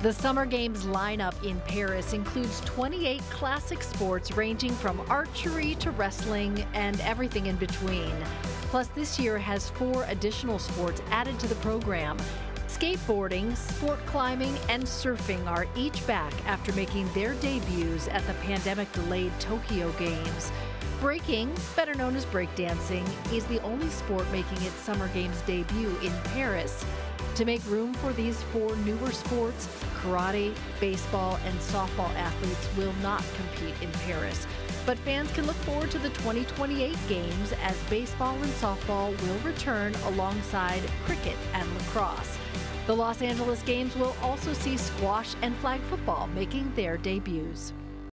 The Summer Games lineup in Paris includes 28 classic sports ranging from archery to wrestling and everything in between. Plus, this year has four additional sports added to the program. Skateboarding, sport climbing, and surfing are each back after making their debuts at the pandemic delayed Tokyo Games. Breaking, better known as breakdancing, is the only sport making its Summer Games debut in Paris. To make room for these four newer sports, karate, baseball, and softball athletes will not compete in Paris. But fans can look forward to the 2028 games as baseball and softball will return alongside cricket and lacrosse. The Los Angeles Games will also see squash and flag football making their debuts.